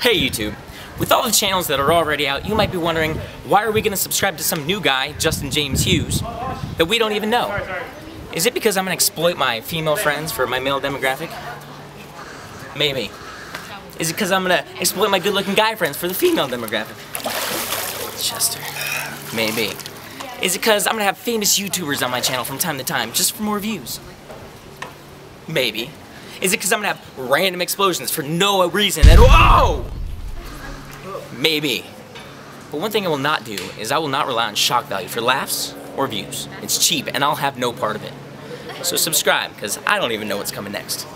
Hey YouTube. With all the channels that are already out, you might be wondering, why are we going to subscribe to some new guy, Justin James Hughes, that we don't even know? Is it because I'm going to exploit my female friends for my male demographic? Maybe. Is it because I'm going to exploit my good-looking guy friends for the female demographic? Chester. Maybe. Is it because I'm going to have famous YouTubers on my channel from time to time, just for more views? Maybe. Is it because I'm gonna have random explosions for no reason and whoa? Maybe. But one thing I will not do is I will not rely on shock value for laughs or views. It's cheap and I'll have no part of it. So subscribe, because I don't even know what's coming next.